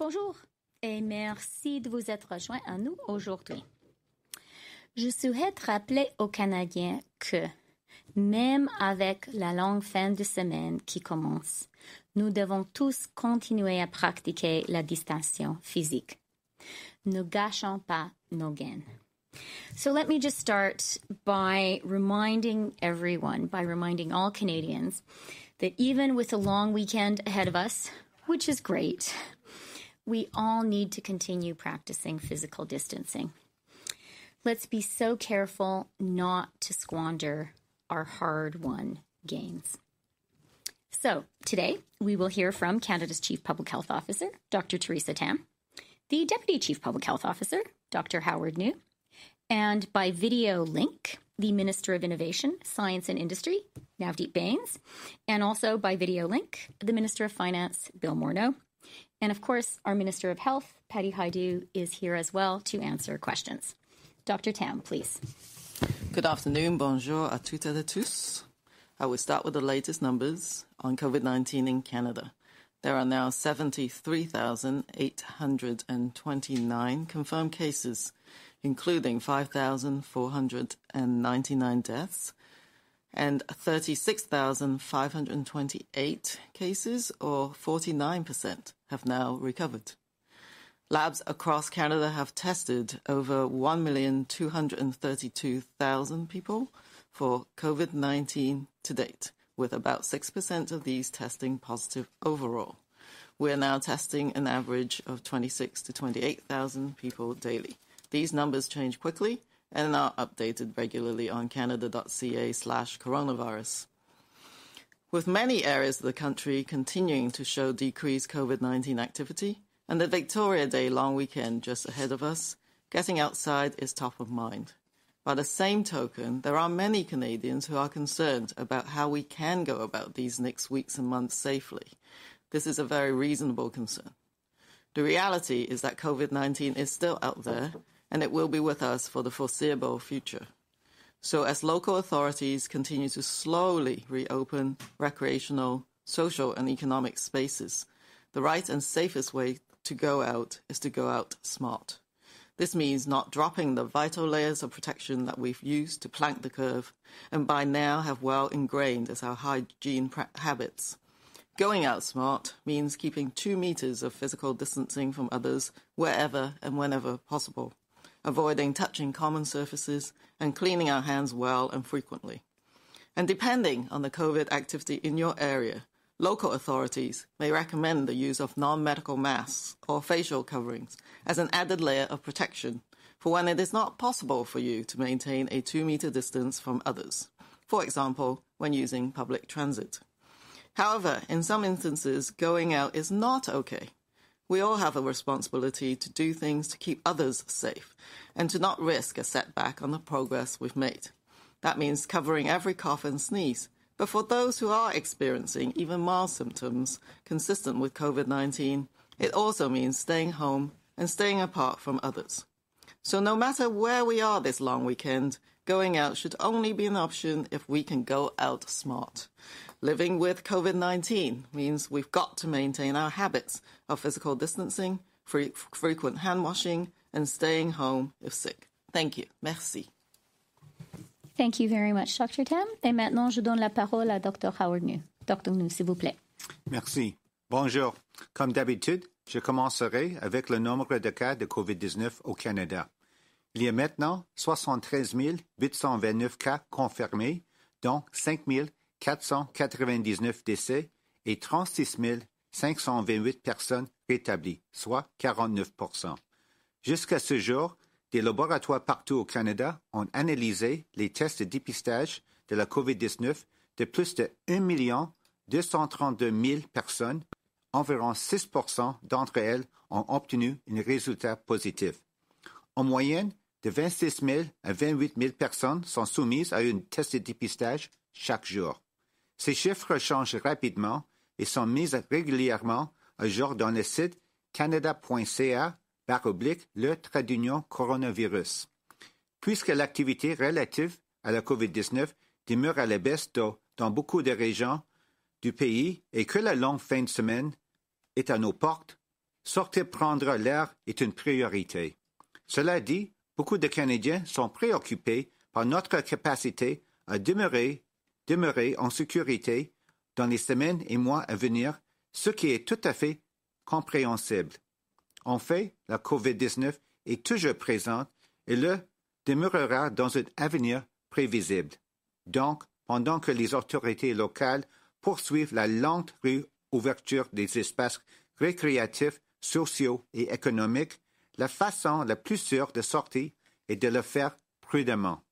Bonjour et merci de vous être rejoint à nous aujourd'hui. Je souhaite rappeler aux Canadiens que même avec la longue fin de semaine qui commence, nous devons tous continuer à pratiquer la distanciation physique. Ne gâchons pas nos gains. So let me just start by reminding everyone, by reminding all Canadians, that even with a long weekend ahead of us, which is great, we all need to continue practicing physical distancing. Let's be so careful not to squander our hard won gains. So, today we will hear from Canada's Chief Public Health Officer, Dr. Theresa Tam, the Deputy Chief Public Health Officer, Dr. Howard Njoo, and by video link, the Minister of Innovation, Science and Industry, Navdeep Bains, and also by video link, the Minister of Finance, Bill Morneau. And of course, our Minister of Health, Patty Hajdu, is here as well to answer questions. Dr. Tam, please. Good afternoon. Bonjour à toutes et à tous. I will start with the latest numbers on COVID 19 in Canada. There are now 73,829 confirmed cases, including 5,499 deaths and 36,528 cases, or 49%, have now recovered. Labs across Canada have tested over 1,232,000 people for COVID 19 to date, with about 6% of these testing positive overall. We are now testing an average of 26 to 28,000 people daily. These numbers change quickly and are updated regularly on canada.ca slash coronavirus. With many areas of the country continuing to show decreased COVID 19 activity and the Victoria Day long weekend just ahead of us, getting outside is top of mind. By the same token, there are many Canadians who are concerned about how we can go about these next weeks and months safely. This is a very reasonable concern. The reality is that COVID 19 is still out there and it will be with us for the foreseeable future. So, as local authorities continue to slowly reopen recreational, social, and economic spaces, the right and safest way to go out is to go out smart. This means not dropping the vital layers of protection that we've used to plank the curve and by now have well ingrained as our hygiene habits. Going out smart means keeping two meters of physical distancing from others wherever and whenever possible, avoiding touching common surfaces and cleaning our hands well and frequently. And depending on the COVID activity in your area, Local authorities may recommend the use of non medical masks or facial coverings as an added layer of protection for when it is not possible for you to maintain a two meter distance from others, for example, when using public transit. However, in some instances, going out is not okay. We all have a responsibility to do things to keep others safe and to not risk a setback on the progress we've made. That means covering every cough and sneeze but for those who are experiencing even mild symptoms consistent with COVID 19, it also means staying home and staying apart from others. So, no matter where we are this long weekend, going out should only be an option if we can go out smart. Living with COVID 19 means we've got to maintain our habits of physical distancing, free, frequent hand washing, and staying home if sick. Thank you. Merci. Thank you very much, Dr. Tam. Et maintenant, je donne la parole à Dr. Howard New. Dr. New, s'il vous plaît. Merci. Bonjour. Comme d'habitude, je commencerai avec le nombre de cas de COVID-19 au Canada. Il y a maintenant 73 829 cas confirmés, dont 5 499 décès et 36 528 personnes rétablies, soit 49% Jusqu'à ce jour, des laboratoires partout au Canada ont analysé les tests de dépistage de la COVID-19 de plus de 1 232 000 personnes. Environ 6% d'entre elles ont obtenu un résultat positif. En moyenne, de 26 000 à 28 000 personnes sont soumises à un test de dépistage chaque jour. Ces chiffres changent rapidement et sont mis régulièrement à jour dans le site canada.ca le trait d'union coronavirus. Puisque l'activité relative à la COVID-19 demeure à la baisse dans beaucoup de régions du pays et que la longue fin de semaine est à nos portes, sortir prendre l'air est une priorité. Cela dit, beaucoup de Canadiens sont préoccupés par notre capacité à demeurer, demeurer en sécurité dans les semaines et mois à venir, ce qui est tout à fait compréhensible. En fait, la COVID-19 est toujours présente et le demeurera dans un avenir prévisible. Donc, pendant que les autorités locales poursuivent la lente réouverture des espaces récréatifs, sociaux et économiques, la façon la plus sûre de sortir est de le faire prudemment.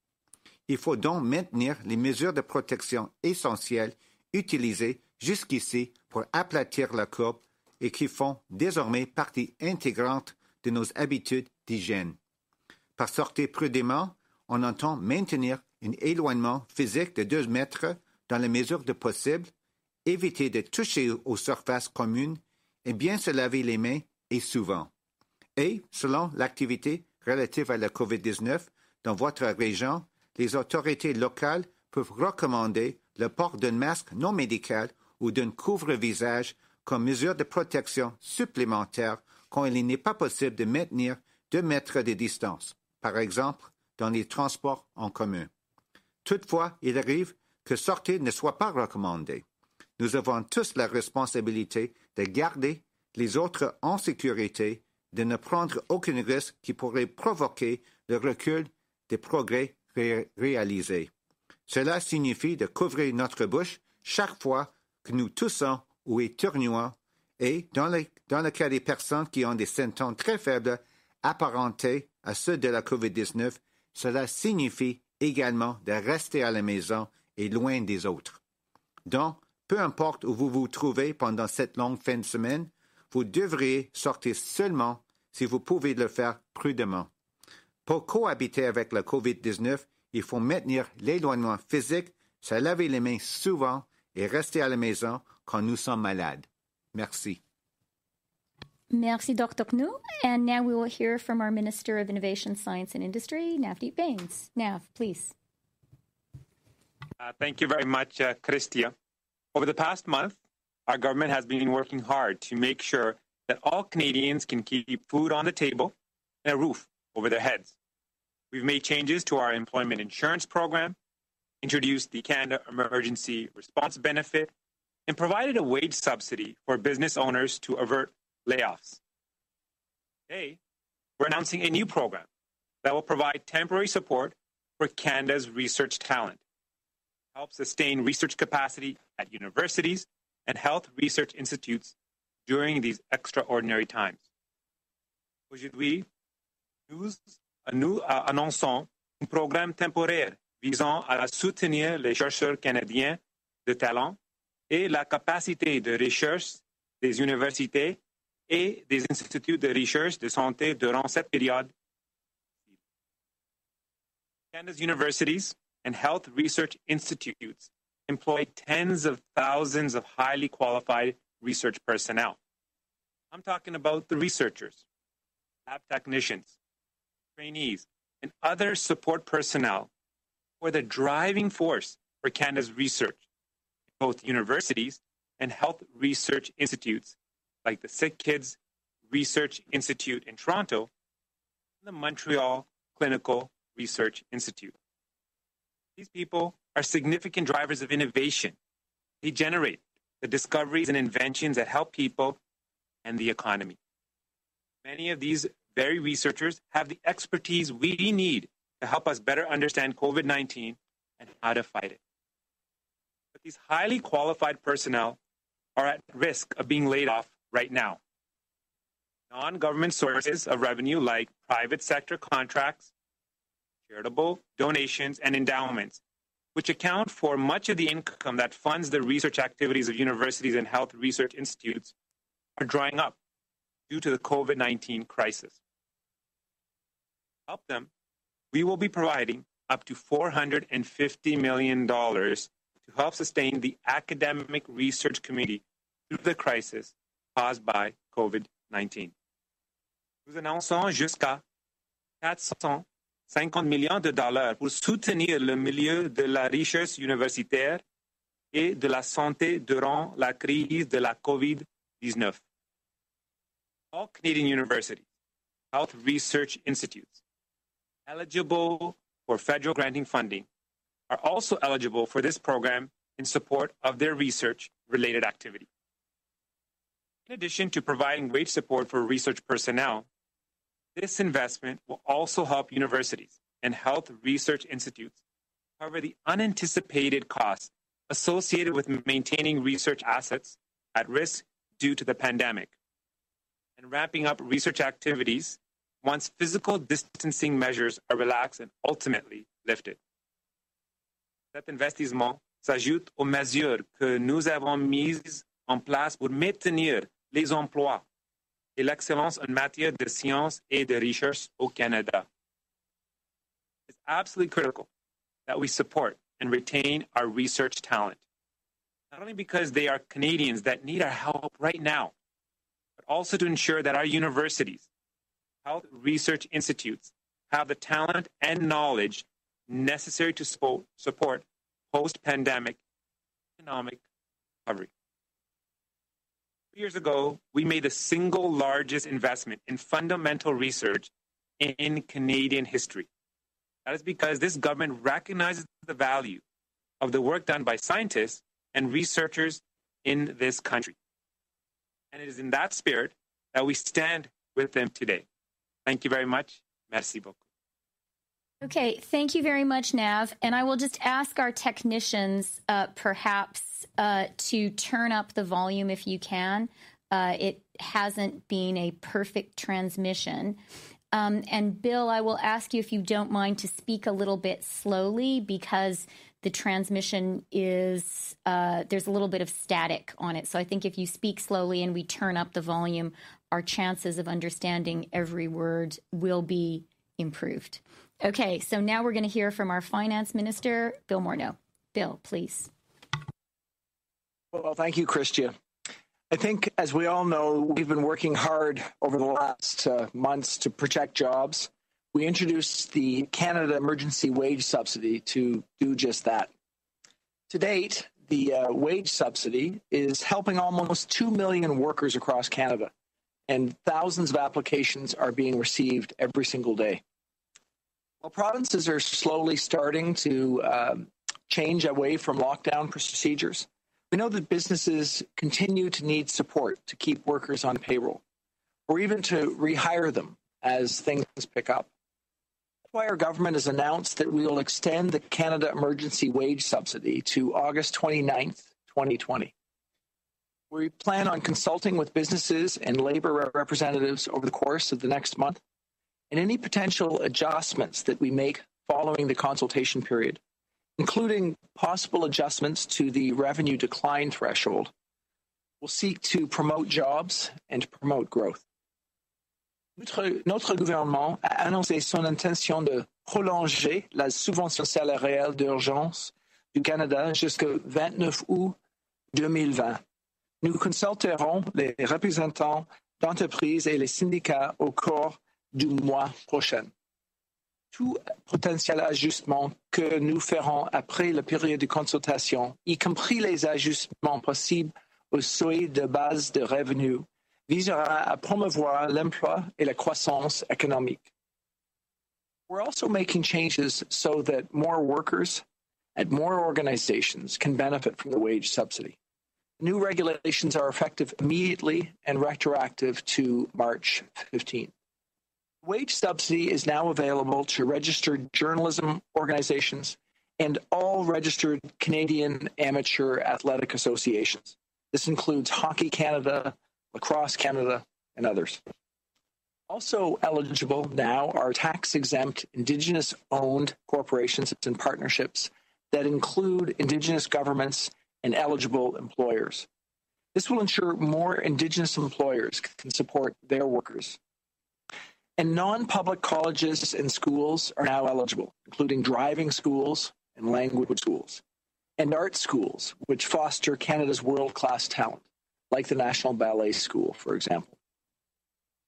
Il faut donc maintenir les mesures de protection essentielles utilisées jusqu'ici pour aplatir la courbe et qui font désormais partie intégrante de nos habitudes d'hygiène. Par sortir prudemment, on entend maintenir un éloignement physique de deux mètres dans la mesure de possible, éviter de toucher aux surfaces communes et bien se laver les mains et souvent. Et, selon l'activité relative à la COVID-19 dans votre région, les autorités locales peuvent recommander le port d'un masque non médical ou d'un couvre-visage comme mesure de protection supplémentaire quand il n'est pas possible de maintenir deux mètres de distance, par exemple dans les transports en commun. Toutefois, il arrive que sortir ne soit pas recommandé. Nous avons tous la responsabilité de garder les autres en sécurité, de ne prendre aucun risque qui pourrait provoquer le recul des progrès réalisés. Cela signifie de couvrir notre bouche chaque fois que nous toussons ou éternuons et, dans dans le cas des personnes qui ont des symptômes très faibles apparentés à ceux de la COVID-19, cela signifie également de rester à la maison et loin des autres. Donc, peu importe où vous vous trouvez pendant cette longue fin de semaine, vous devriez sortir seulement si vous pouvez le faire prudemment. Pour cohabiter avec la COVID-19, il faut maintenir l'éloignement physique, se laver les mains souvent et rester à la maison quand nous sommes malades. Merci. Merci, Dr. Njoo. And now we will hear from our Minister of Innovation, Science and Industry, Navdeep Bains. Nav, please. Uh, thank you very much, uh, Chrystia. Over the past month, our government has been working hard to make sure that all Canadians can keep food on the table and a roof over their heads. We've made changes to our employment insurance program, introduced the Canada Emergency Response Benefit, and provided a wage subsidy for business owners to avert layoffs. Today, we're announcing a new program that will provide temporary support for Canada's research talent, help sustain research capacity at universities and health research institutes during these extraordinary times. Aujourd'hui, nous, annonçons un programme temporaire visant à soutenir les chercheurs canadiens de talent et la capacité de recherche des universités et des instituts de recherche de santé durant cette période. Canada's universities and health research institutes employ tens of thousands of highly qualified research personnel. I'm talking about the researchers, lab technicians, trainees, and other support personnel who are the driving force for Canada's research, both universities and health research institutes like the Sick Kids Research Institute in Toronto and the Montreal Clinical Research Institute. These people are significant drivers of innovation. They generate the discoveries and inventions that help people and the economy. Many of these very researchers have the expertise we need to help us better understand COVID 19 and how to fight it. But these highly qualified personnel are at risk of being laid off right now. Non government sources of revenue like private sector contracts, charitable donations, and endowments, which account for much of the income that funds the research activities of universities and health research institutes, are drying up due to the COVID 19 crisis. Help them, we will be providing up to $450 million to help sustain the academic research community through the crisis caused by COVID-19. Nous annonçons jusqu'à 450 millions de dollars pour soutenir le milieu de la recherche universitaire et de la santé durant la crise de la COVID-19. All Canadian universities, health research institutes eligible for federal granting funding are also eligible for this program in support of their research related activity. In addition to providing wage support for research personnel, this investment will also help universities and health research institutes cover the unanticipated costs associated with maintaining research assets at risk due to the pandemic and ramping up research activities once physical distancing measures are relaxed and ultimately lifted. Cet investissement s'ajoute aux mesures que nous avons mises en place pour maintenir les emplois et l'excellence en matière de sciences et de recherche au Canada. It's absolutely critical that we support and retain our research talent, not only because they are Canadians that need our help right now, but also to ensure that our universities, health research institutes, have the talent and knowledge necessary to support post pandemic economic recovery. Years ago, we made the single largest investment in fundamental research in Canadian history. That is because this government recognizes the value of the work done by scientists and researchers in this country. And it is in that spirit that we stand with them today. Thank you very much. Merci beaucoup. Okay, thank you very much, Nav. And I will just ask our technicians, uh, perhaps, uh, to turn up the volume if you can. Uh, it hasn't been a perfect transmission. Um, and Bill, I will ask you if you don't mind to speak a little bit slowly because the transmission is uh, there's a little bit of static on it. So I think if you speak slowly and we turn up the volume, our chances of understanding every word will be improved. Okay, so now we're going to hear from our finance minister, Bill Morneau. Bill, please. Well, thank you, Chrystia. I think, as we all know, we've been working hard over the last uh, months to protect jobs. We introduced the Canada Emergency Wage Subsidy to do just that. To date, the uh, wage subsidy is helping almost 2 million workers across Canada, and thousands of applications are being received every single day. While provinces are slowly starting to um, change away from lockdown procedures. We know that businesses continue to need support to keep workers on payroll or even to rehire them as things pick up. That's why our government has announced that we will extend the Canada Emergency Wage Subsidy to August 29th, 2020. We plan on consulting with businesses and labor representatives over the course of the next month and any potential adjustments that we make following the consultation period, including possible adjustments to the revenue decline threshold, will seek to promote jobs and promote growth. Notre, notre gouvernement a annoncé son intention de prolonger la subvention salariale d'urgence du Canada jusqu'au 29 août 2020. Nous consulterons les représentants d'entreprises et les syndicats au cours du mois prochain. Tout potentiel ajustement que nous ferons après la période de consultation, y compris les ajustements possibles au seuil de base de revenus, visera à promouvoir l'emploi et la croissance économique. We're also making changes so that more workers and more organizations can benefit from the wage subsidy. New regulations are effective immediately and retroactive to March 15th. Wage subsidy is now available to registered journalism organizations and all registered Canadian amateur athletic associations. This includes Hockey Canada, Lacrosse Canada, and others. Also eligible now are tax exempt Indigenous owned corporations and partnerships that include Indigenous governments and eligible employers. This will ensure more Indigenous employers can support their workers and non-public colleges and schools are now eligible, including driving schools and language schools, and art schools, which foster Canada's world-class talent, like the National Ballet School, for example.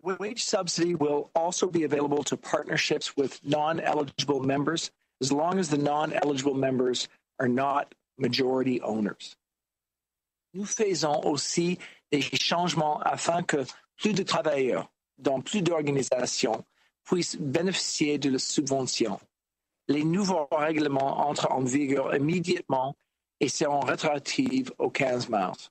Wage subsidy will also be available to partnerships with non-eligible members, as long as the non-eligible members are not majority owners. Nous faisons aussi des changements afin que plus de travailleurs dans plus d'organisations puissent bénéficier de la subvention. Les nouveaux règlements entrent en vigueur immédiatement et seront rétroactifs au 15 mars.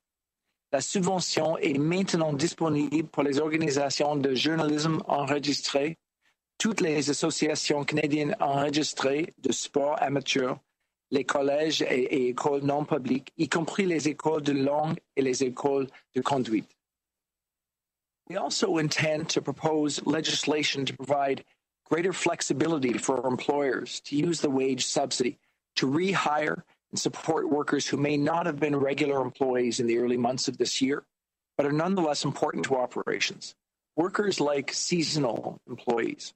La subvention est maintenant disponible pour les organisations de journalisme enregistrées, toutes les associations canadiennes enregistrées de sport amateur, les collèges et, et écoles non publiques, y compris les écoles de langue et les écoles de conduite. We also intend to propose legislation to provide greater flexibility for employers to use the wage subsidy to rehire and support workers who may not have been regular employees in the early months of this year, but are nonetheless important to operations. Workers like seasonal employees.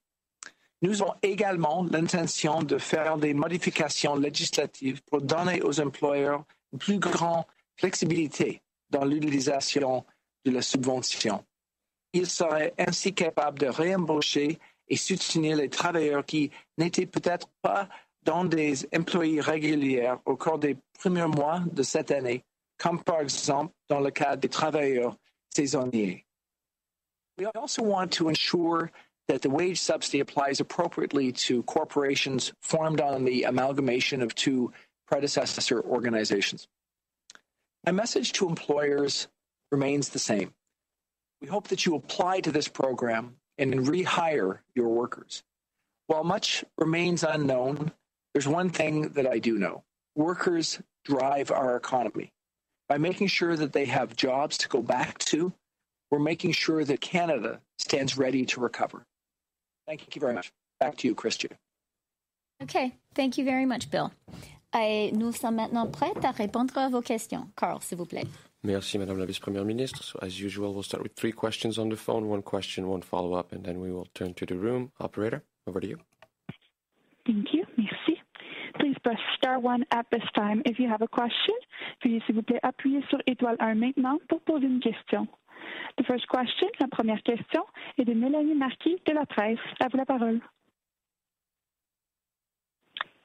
Nous avons également l'intention de faire des modifications législatives pour donner aux employeurs une plus grande flexibilité dans l'utilisation de la subvention. Ils seraient ainsi capables de réembaucher et soutenir les travailleurs qui n'étaient peut-être pas dans des employés réguliers au cours des premiers mois de cette année, comme par exemple dans le cas des travailleurs saisonniers. We also want to ensure that the wage subsidy applies appropriately to corporations formed on the amalgamation of two predecessor organizations. My message to employers remains the same. We hope that you apply to this program and rehire your workers. While much remains unknown, there's one thing that I do know workers drive our economy. By making sure that they have jobs to go back to, we're making sure that Canada stands ready to recover. Thank you very much. Back to you, Christian. OK. Thank you very much, Bill. Et nous sommes maintenant prêts à répondre à vos questions. Carl, s'il vous plaît. Merci, Madame la Vice-Première Ministre. So, as usual, we'll start with three questions on the phone, one question, one follow-up, and then we will turn to the room. Operator, over to you. Thank you. Merci. Please press star one at this time if you have a question. Veuillez s'il vous plaît appuyer sur étoile 1 maintenant pour poser une question. The first question, la première question, est de Mélanie Marquis de la presse. À vous la parole.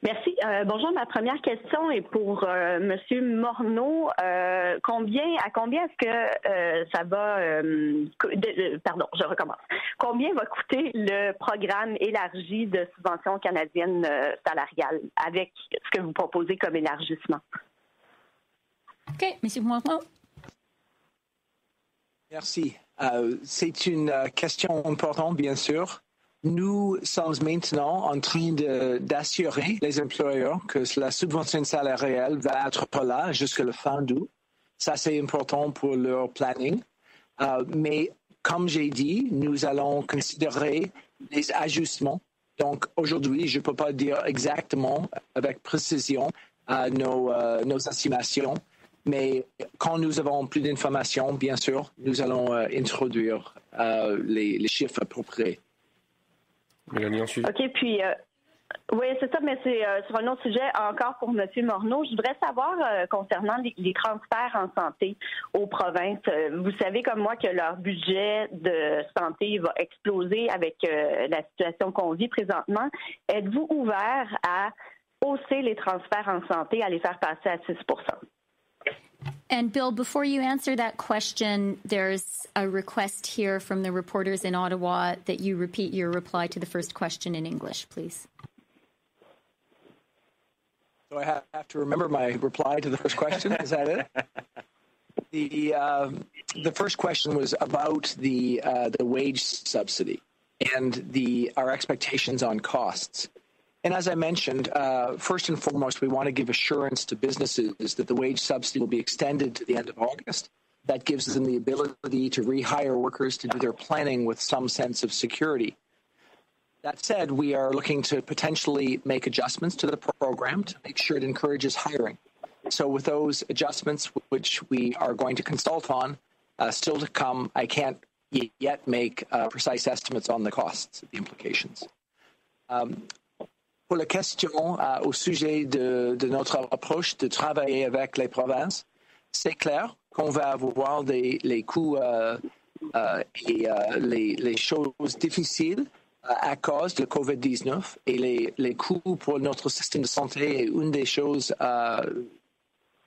Merci. Euh, bonjour. Ma première question est pour euh, Monsieur Morneau. Euh, combien, à combien est-ce que euh, ça va euh, de, Pardon, je recommence. Combien va coûter le programme élargi de subvention canadienne euh, salariale avec ce que vous proposez comme élargissement? OK, Monsieur Morneau. Merci. C'est une question importante, bien sûr. Nous sommes maintenant en train d'assurer les employeurs que la subvention salariale va être là jusqu'à la fin d'août. Ça, c'est important pour leur planning. Euh, mais comme j'ai dit, nous allons considérer les ajustements. Donc, aujourd'hui, je ne peux pas dire exactement avec précision euh, nos, euh, nos, estimations, mais quand nous avons plus d'informations, bien sûr, nous allons euh, introduire les, les chiffres appropriés. Mélanie, ensuite. OK, puis euh, oui, c'est ça, mais c'est euh, sur un autre sujet encore pour M. Morneau. Je voudrais savoir euh, concernant les, les, transferts en santé aux provinces. Euh, vous savez comme moi que leur budget de santé va exploser avec euh, la situation qu'on vit présentement. Êtes-vous ouvert à hausser les transferts en santé, à les faire passer à 6 And Bill, before you answer that question, there's a request here from the reporters in Ottawa that you repeat your reply to the first question in English, please. So I have to remember my reply to the first question. Is that it? The uh, the first question was about the uh, the wage subsidy and the our expectations on costs. And as I mentioned, uh, first and foremost, we want to give assurance to businesses that the wage subsidy will be extended to the end of August. That gives them the ability to rehire workers to do their planning with some sense of security. That said, we are looking to potentially make adjustments to the program to make sure it encourages hiring. So, with those adjustments, which we are going to consult on, uh, still to come, I can't yet make uh, precise estimates on the costs, the implications. Um, pour la question euh, au sujet de, notre approche de travailler avec les provinces, c'est clair qu'on va avoir des, les coûts euh, euh, et les, choses difficiles à cause de COVID-19 et les, coûts pour notre système de santé est une des choses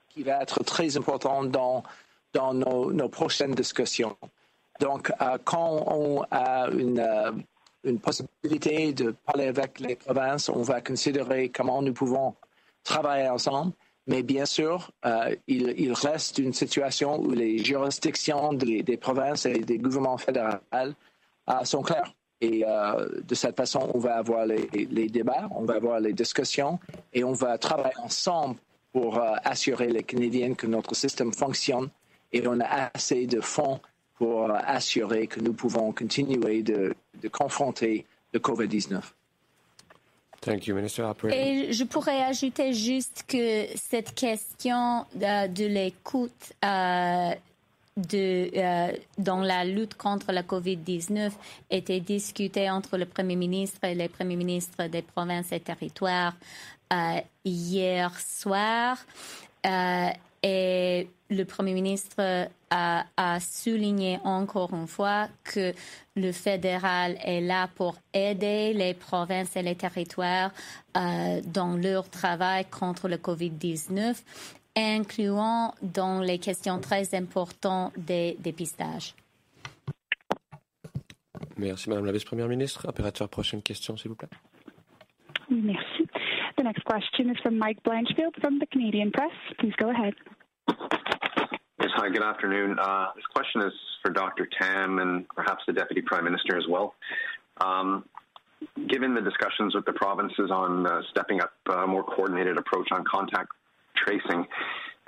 qui va être très importante dans, nos, prochaines discussions. Donc, quand on a une, une possibilité de parler avec les provinces, on va considérer comment nous pouvons travailler ensemble. Mais bien sûr, euh, il, reste une situation où les juridictions des, provinces et des gouvernements fédéraux euh, sont claires. Et euh, de cette façon, on va avoir les, les, débats, on va avoir les discussions et on va travailler ensemble pour assurer les Canadiens que notre système fonctionne et on a assez de fonds pour euh, assurer que nous pouvons continuer de, de confronter le COVID-19. Thank you, Minister. Et je pourrais ajouter juste que cette question de, de l'écoute euh, de, euh, dans la lutte contre la COVID-19 était discutée entre le Premier ministre et les premiers ministres des provinces et territoires euh, hier soir. Euh, et le Premier ministre a, a, souligné encore une fois que le fédéral est là pour aider les provinces et les territoires euh, dans leur travail contre le COVID-19, incluant dans les questions très importantes des dépistages. Merci, Madame la Vice-Première ministre. Opérateur, prochaine question, s'il vous plaît. Merci. The next question is from Mike Blanchfield from the Canadian Press. Please go ahead. Yes, hi, good afternoon. Uh, this question is for Dr. Tam and perhaps the Deputy Prime Minister as well. Um, given the discussions with the provinces on uh, stepping up a more coordinated approach on contact tracing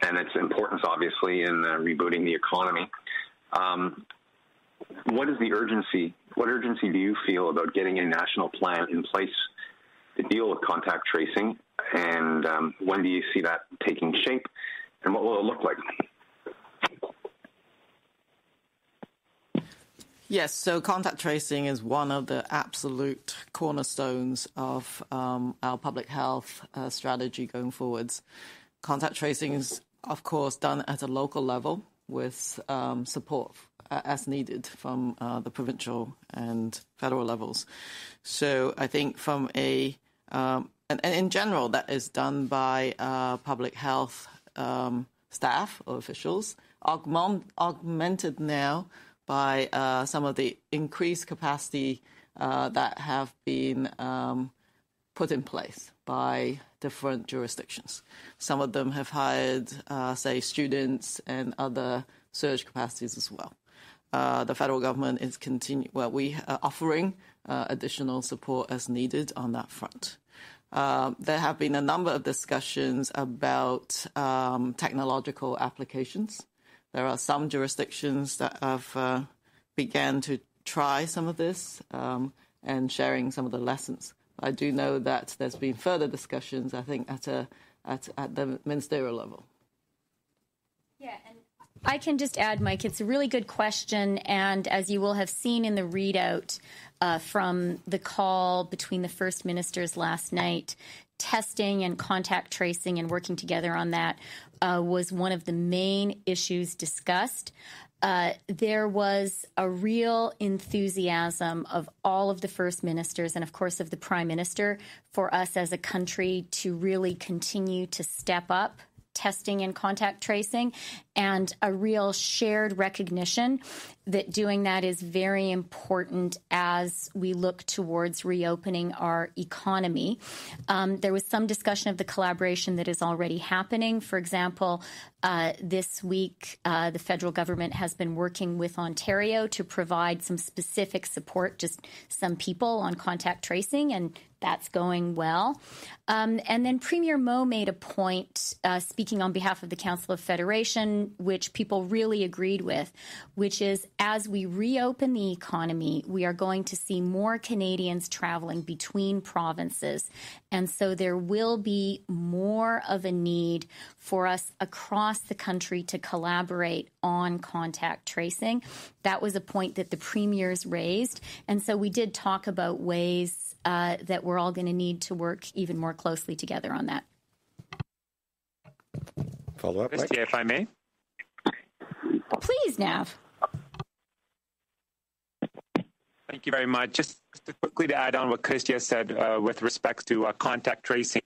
and its importance, obviously, in uh, rebooting the economy, um, what is the urgency? What urgency do you feel about getting a national plan in place deal with contact tracing? And um, when do you see that taking shape? And what will it look like? Yes, so contact tracing is one of the absolute cornerstones of um, our public health uh, strategy going forwards. Contact tracing is, of course, done at a local level with um, support uh, as needed from uh, the provincial and federal levels. So I think from a um, and, and, in general, that is done by uh, public health um, staff or officials, augment, augmented now by uh, some of the increased capacity uh, that have been um, put in place by different jurisdictions. Some of them have hired, uh, say, students and other surge capacities as well. Uh, the federal government is continue well, we are offering uh, additional support as needed on that front. Uh, there have been a number of discussions about um, technological applications. There are some jurisdictions that have uh, began to try some of this um, and sharing some of the lessons. I do know that there's been further discussions, I think, at, a, at, at the ministerial level. Yeah, and I can just add, Mike, it's a really good question. And as you will have seen in the readout uh, from the call between the first ministers last night, testing and contact tracing and working together on that uh, was one of the main issues discussed. Uh, there was a real enthusiasm of all of the first ministers and, of course, of the prime minister for us as a country to really continue to step up testing and contact tracing and a real shared recognition that doing that is very important as we look towards reopening our economy. Um, there was some discussion of the collaboration that is already happening. For example, uh, this week, uh, the federal government has been working with Ontario to provide some specific support, just some people on contact tracing, and that's going well. Um, and then Premier Moe made a point, uh, speaking on behalf of the Council of Federation, which people really agreed with, which is as we reopen the economy, we are going to see more Canadians traveling between provinces. And so there will be more of a need for us across the country to collaborate on contact tracing. That was a point that the premiers raised. And so we did talk about ways uh, that we're all going to need to work even more closely together on that. Follow up, Christy, if I may. Please, Nav. Thank you very much. Just quickly to add on what Chrystia said uh, with respect to uh, contact tracing,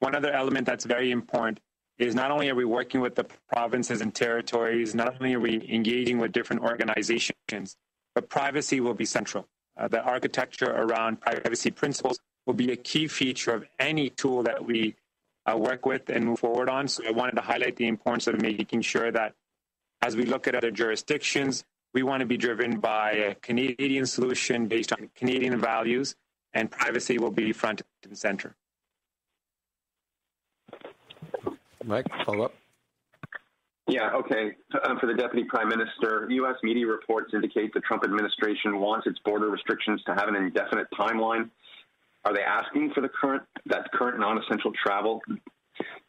one other element that's very important is not only are we working with the provinces and territories, not only are we engaging with different organizations, but privacy will be central. Uh, the architecture around privacy principles will be a key feature of any tool that we uh, work with and move forward on. So I wanted to highlight the importance of making sure that as we look at other jurisdictions, we want to be driven by a Canadian solution based on Canadian values, and privacy will be front and center. Mike, follow up. Yeah, okay. Um, for the Deputy Prime Minister, U.S. media reports indicate the Trump administration wants its border restrictions to have an indefinite timeline. Are they asking for the current that current non-essential travel,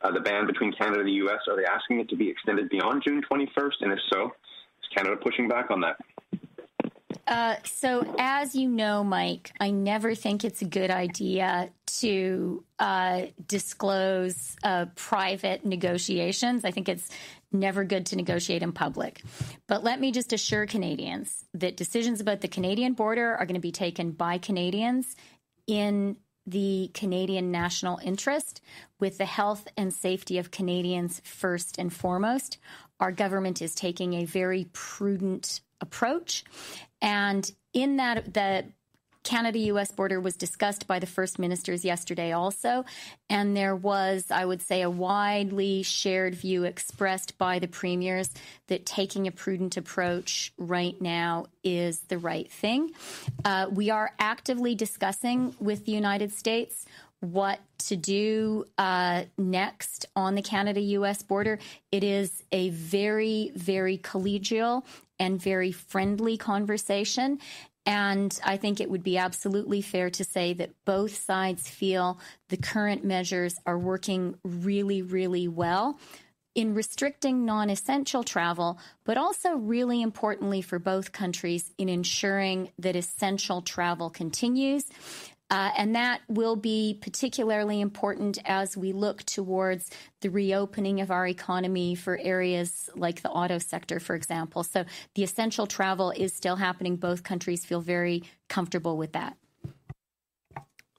uh, the ban between Canada and the U.S. Are they asking it to be extended beyond June 21st? And if so, is Canada pushing back on that? Uh, so, as you know, Mike, I never think it's a good idea to uh, disclose uh, private negotiations. I think it's never good to negotiate in public. But let me just assure Canadians that decisions about the Canadian border are going to be taken by Canadians in the Canadian national interest with the health and safety of Canadians first and foremost. Our government is taking a very prudent approach. And in that, the Canada US border was discussed by the first ministers yesterday also. And there was, I would say, a widely shared view expressed by the premiers that taking a prudent approach right now is the right thing. Uh, we are actively discussing with the United States what to do uh, next on the Canada US border. It is a very, very collegial and very friendly conversation. And I think it would be absolutely fair to say that both sides feel the current measures are working really, really well in restricting non essential travel, but also really importantly for both countries in ensuring that essential travel continues. Uh, and that will be particularly important as we look towards the reopening of our economy for areas like the auto sector, for example. So the essential travel is still happening. Both countries feel very comfortable with that.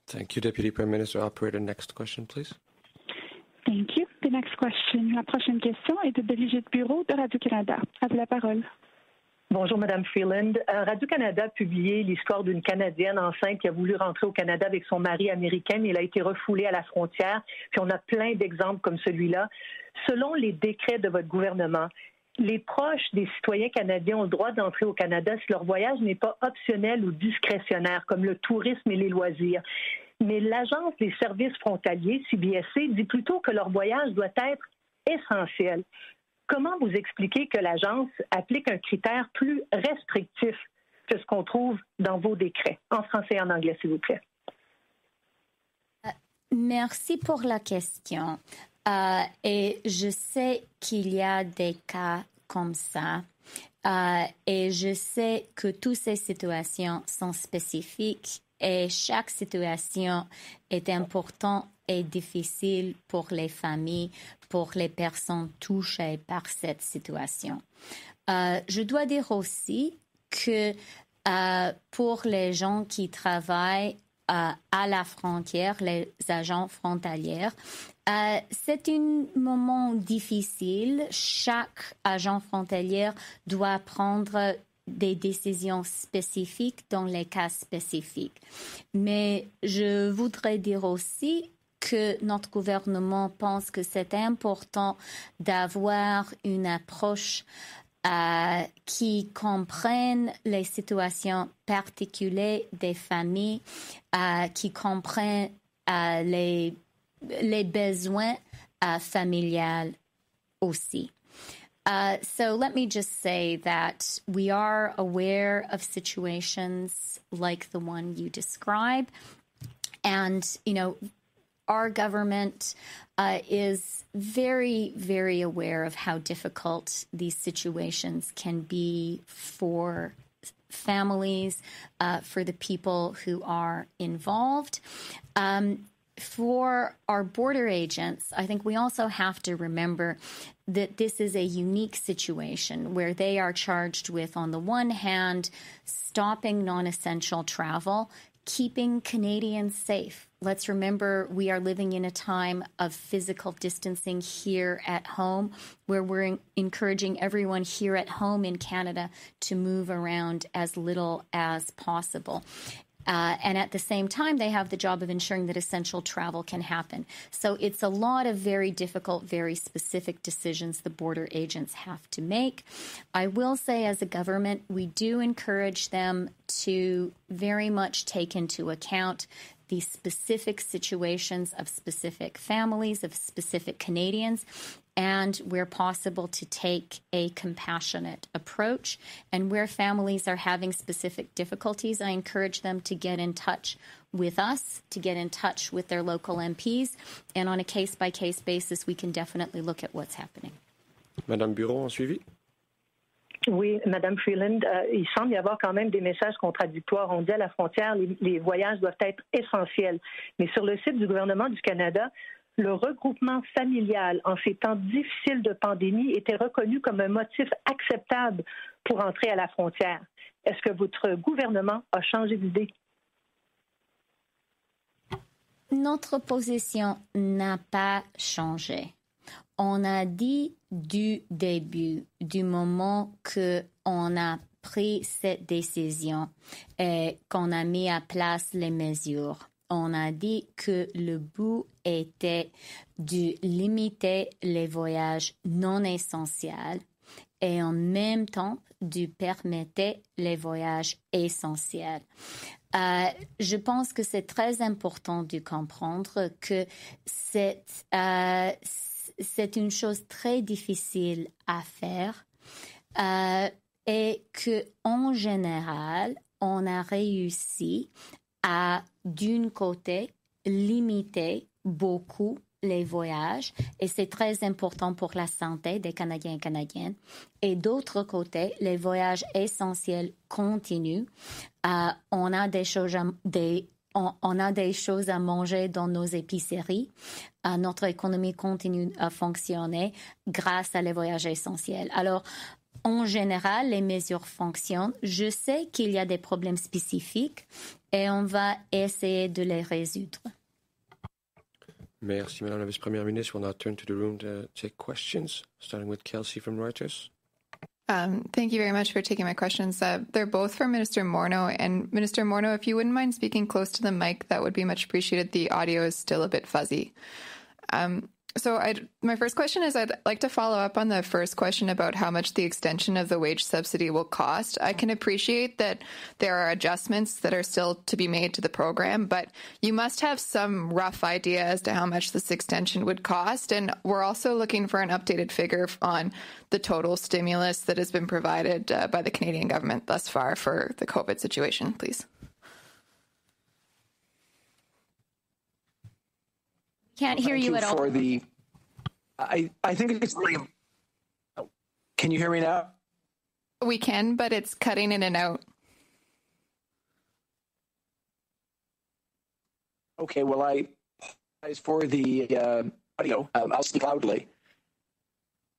Thank you, Deputy Prime Minister. Operator, next question, please. Thank you. The next question. La prochaine question est de Brigitte Bureau de Radio-Canada. À vous la parole. Bonjour, Madame Freeland. Euh, Radio-Canada a publié l'histoire d'une Canadienne enceinte qui a voulu rentrer au Canada avec son mari américain, mais elle a été refoulée à la frontière. Puis on a plein d'exemples comme celui-là. Selon les décrets de votre gouvernement, les proches des citoyens canadiens ont le droit d'entrer au Canada si leur voyage n'est pas optionnel ou discrétionnaire, comme le tourisme et les loisirs. Mais l'Agence des services frontaliers, CBSC, dit plutôt que leur voyage doit être essentiel. Comment vous expliquez que l'agence applique un critère plus restrictif que ce qu'on trouve dans vos décrets, en français et en anglais, s'il vous plaît? Euh, merci pour la question. Euh, et je sais qu'il y a des cas comme ça. Euh, et je sais que toutes ces situations sont spécifiques et chaque situation est importante et difficile pour les familles, pour les personnes touchées par cette situation. Euh, je dois dire aussi que euh, pour les gens qui travaillent euh, à la frontière, les agents frontaliers, c'est un moment difficile. Chaque agent frontalier doit prendre des décisions spécifiques dans les cas spécifiques. Mais je voudrais dire aussi que notre gouvernement pense que c'est important d'avoir une approche euh, qui comprenne les situations particulières des familles, euh, qui comprenne euh, les, les besoins familiales aussi. Uh, so let me just say that we are aware of situations like the one you describe. And, you know, our government uh, is very, very aware of how difficult these situations can be for families, uh, for the people who are involved. Um, for our border agents, I think we also have to remember that this is a unique situation where they are charged with, on the one hand, stopping non essential travel, keeping Canadians safe. Let's remember we are living in a time of physical distancing here at home, where we're encouraging everyone here at home in Canada to move around as little as possible. Uh, and at the same time, they have the job of ensuring that essential travel can happen. So it's a lot of very difficult, very specific decisions the border agents have to make. I will say, as a government, we do encourage them to very much take into account the specific situations of specific families, of specific Canadians, and where possible to take a compassionate approach. And where families are having specific difficulties, I encourage them to get in touch with us, to get in touch with their local MPs. And on a case by case basis, we can definitely look at what's happening. Madame Bureau, en suivi. Oui, Madame Freeland, euh, il semble y avoir quand même des messages contradictoires. On dit à la frontière, les, les, voyages doivent être essentiels. Mais sur le site du gouvernement du Canada, le regroupement familial en ces temps difficiles de pandémie était reconnu comme un motif acceptable pour entrer à la frontière. Est-ce que votre gouvernement a changé d'idée? Notre position n'a pas changé. On a dit du début, du moment que on a pris cette décision et qu'on a mis à place les mesures on a dit que le but était de limiter les voyages non essentiels et en même temps de permettre les voyages essentiels. Euh, je pense que c'est très important de comprendre que c'est euh, une chose très difficile à faire euh, et que en général on a réussi à, d'une côté, limiter beaucoup les voyages et c'est très important pour la santé des Canadiens et Canadiennes. Et d'autre côté, les voyages essentiels continuent. Euh, on a des choses à, des, on, a des choses à manger dans nos épiceries. Euh, notre économie continue à fonctionner grâce à les voyages essentiels. Alors, en général, les mesures fonctionnent. Je sais qu'il y a des problèmes spécifiques et on va essayer de les résoudre. Merci, Madame la Vice-Première ministre. We'll now turn to the room to take questions, starting with Kelsey from Reuters. Um, thank you very much for taking my questions. Uh, they're both for Minister Morneau. And Minister Morneau, if you wouldn't mind speaking close to the mic, that would be much appreciated. The audio is still a bit fuzzy. Um, so, I'd, my first question is I'd like to follow up on the first question about how much the extension of the wage subsidy will cost. I can appreciate that there are adjustments that are still to be made to the program, but you must have some rough idea as to how much this extension would cost. And we're also looking for an updated figure on the total stimulus that has been provided uh, by the Canadian government thus far for the COVID situation, please. Can't hear Thank you, at all. For the, I, I think it's really. Can you hear me now? We can, but it's cutting in and out. Okay, well, I apologize for the uh, audio. Um, I'll speak loudly.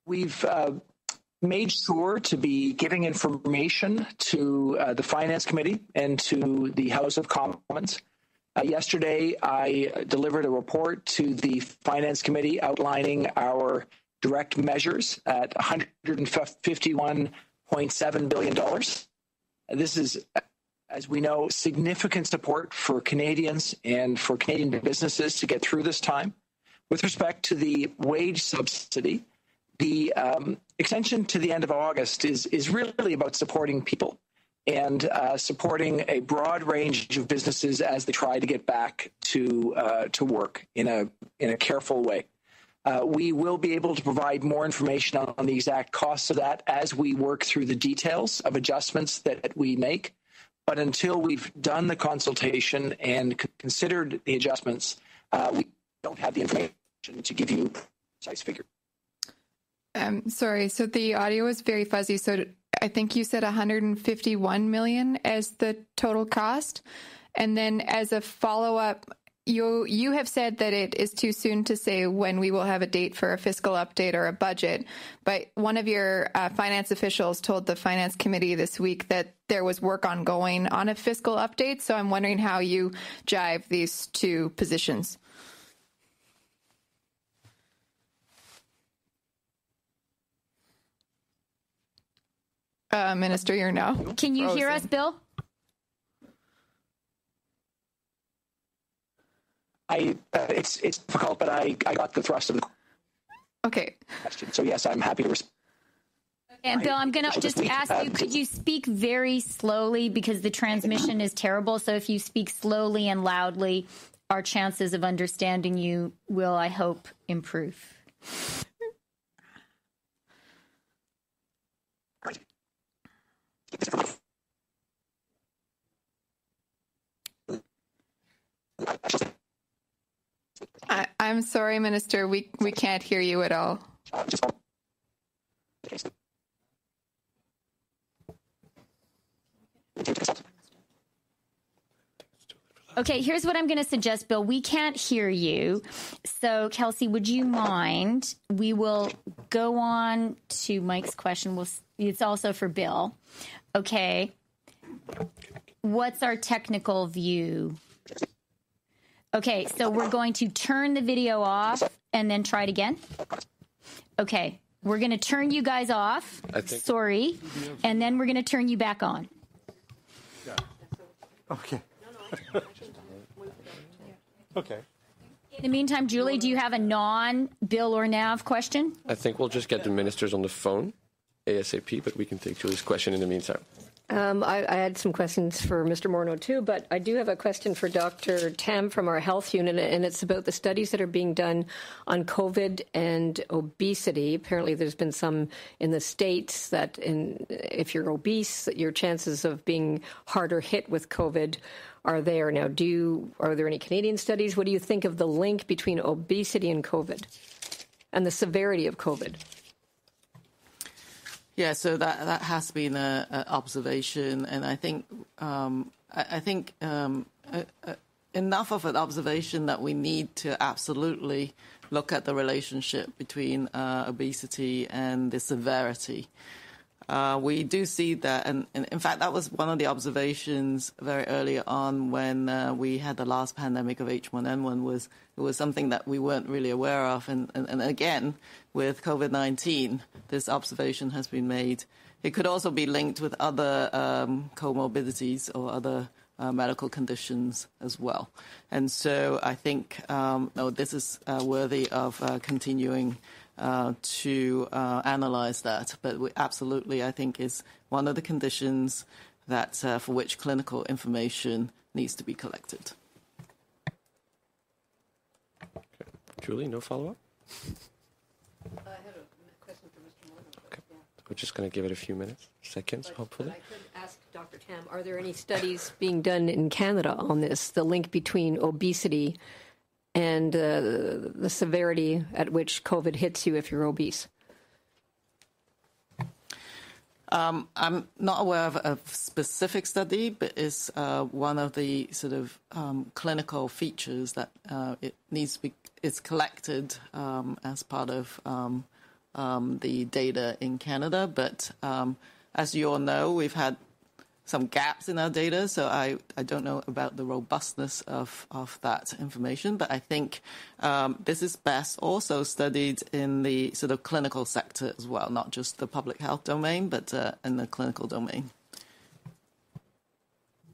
We've uh, made sure to be giving information to uh, the Finance Committee and to the House of Commons uh, yesterday, I delivered a report to the Finance Committee outlining our direct measures at $151.7 billion. This is, as we know, significant support for Canadians and for Canadian businesses to get through this time. With respect to the wage subsidy, the um, extension to the end of August is, is really about supporting people and uh, supporting a broad range of businesses as they try to get back to uh, to work in a in a careful way. Uh, we will be able to provide more information on, on, the exact costs of that as we work through the details of adjustments that we make. But until we've done the consultation and considered the adjustments, uh, we don't have the information to give you precise figures. Um, sorry, so the audio is very fuzzy. So I think you said 151 million as the total cost. And then as a follow up, you you have said that it is too soon to say when we will have a date for a fiscal update or a budget. But one of your uh, finance officials told the finance committee this week that there was work ongoing on a fiscal update. So I'm wondering how you jive these two positions. Uh, Minister, you're now. Can you hear us, Bill? I uh, it's it's difficult, but I, I got the thrust of the Okay. question. So yes, I'm happy to respond. And Bill, I'm going to just ask you, could you speak very slowly because the transmission is terrible? So if you speak slowly and loudly, our chances of understanding you will, I hope, improve. I, I'm sorry, Minister. We we can't hear you at all. Okay, here's what I'm going to suggest, Bill. We can't hear you. So, Kelsey, would you mind? We will go on to Mike's question. We'll, it's also for Bill. Okay. What's our technical view? Okay, so we're going to turn the video off and then try it again. Okay, we're going to turn you guys off. I think- Sorry. And then we're going to turn you back on. Okay. okay. In the meantime, Julie, do you have a non Bill or Nav question? I think we'll just get the ministers on the phone ASAP, but we can take Julie's question in the meantime. Um, I, I had some questions for Mr. Morneau too, but I do have a question for Dr. Tam from our health unit, and it's about the studies that are being done on COVID and obesity. Apparently, there's been some in the states that, in, if you're obese, your chances of being harder hit with COVID are there. Now, do you, are there any Canadian studies? What do you think of the link between obesity and COVID, and the severity of COVID? Yeah, so that that has been a, a observation, and I think um, I, I think um, uh, uh, enough of an observation that we need to absolutely look at the relationship between uh, obesity and the severity. Uh, we do see that, and, and, in fact, that was one of the observations very early on when uh, we had the last pandemic of H1N1. Was it was something that we weren't really aware of, and, and, and again with COVID-19, this observation has been made. It could also be linked with other um, comorbidities or other uh, medical conditions as well. And so I think um, no, this is uh, worthy of uh, continuing to uh, analyze that. But we absolutely, I think, is one of the conditions that uh, for which clinical information needs to be collected. Julie, no follow up? We're just going to give it a few minutes, seconds, hopefully. I could ask Dr. Tam, are there any studies being done in Canada on this, the link between obesity and uh, the severity at which COVID hits you if you're obese? Um, I'm not aware of a specific study, but it's uh, one of the sort of um, clinical features that uh, it needs to be is collected um, as part of um, um, the data in Canada. But um, as you all know, we've had some gaps in our data, so I, I don't know about the robustness of, of that information. But I think um, this is best also studied in the sort of clinical sector as well, not just the public health domain, but uh, in the clinical domain.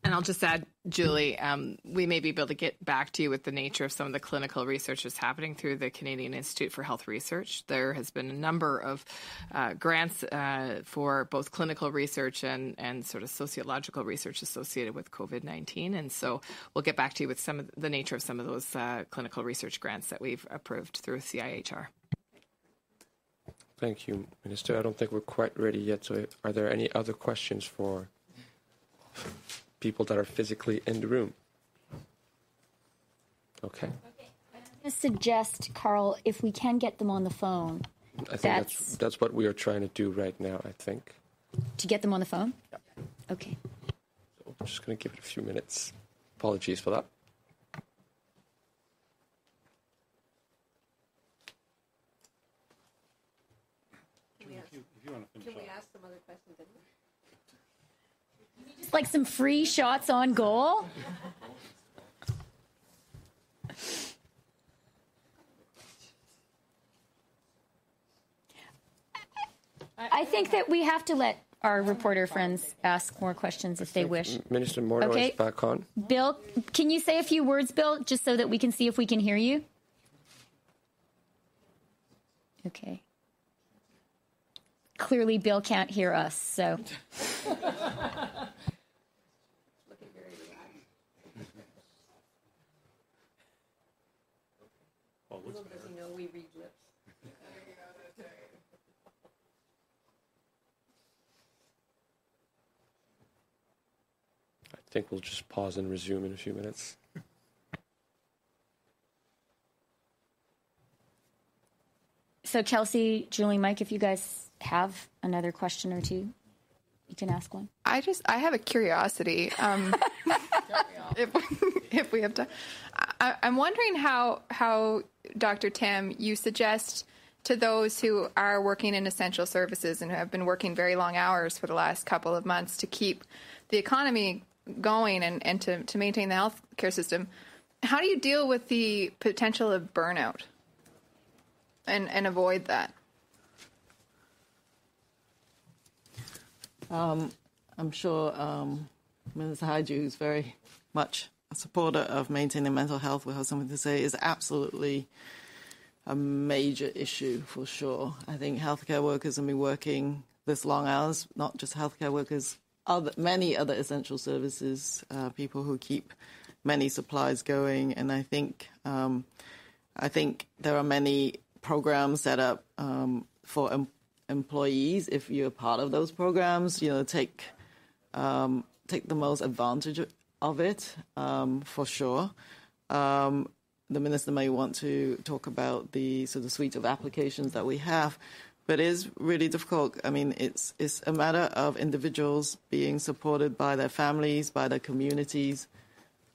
And I'll just add, Julie, um, we may be able to get back to you with the nature of some of the clinical research that's happening through the Canadian Institute for Health Research. There has been a number of uh, grants uh, for both clinical research and, and sort of sociological research associated with COVID 19. And so we'll get back to you with some of the nature of some of those uh, clinical research grants that we've approved through CIHR. Thank you, Minister. I don't think we're quite ready yet. So, are there any other questions for people that are physically in the room? Okay. I'm going to suggest, Carl, if we can get them on the phone, I think That's- that's that's what we are trying to do right now. I think. to get them on the phone? Okay. So I'm just going to give it a few minutes. Apologies for that. Some free shots on goal. I think that we have to let our reporter friends ask more questions if they wish. Minister Morneau Okay. is back on. Bill, can you say a few words, Bill, just so that we can see if we can hear you? Okay. Clearly, Bill can't hear us, so. I think we'll just pause and resume in a few minutes. So, Kelsey, Julie, Mike, if you guys have another question or two, you can ask one. I just I have a curiosity. Um, if, if we have time, I, I'm wondering how how Dr. Tam you suggest to those who are working in essential services and who have been working very long hours for the last couple of months to keep the economy going and, and to, to maintain the healthcare system. How do you deal with the potential of burnout and, and avoid that? Um, I'm sure um, Minister Hajdu is very much a supporter of maintaining mental health. Will have something to say. Is absolutely a major issue for sure. I think healthcare workers have been working this long hours. Not just healthcare workers, other many other essential services, uh, people who keep many supplies going, and I think um, I think there are many programs set up um, for em- employees. If you're part of those programs, you know, take um, take the most advantage of it um, for sure. Um, the minister may want to talk about the sort of suite of applications that we have, but it is really difficult. I mean, it's it's a matter of individuals being supported by their families, by their communities,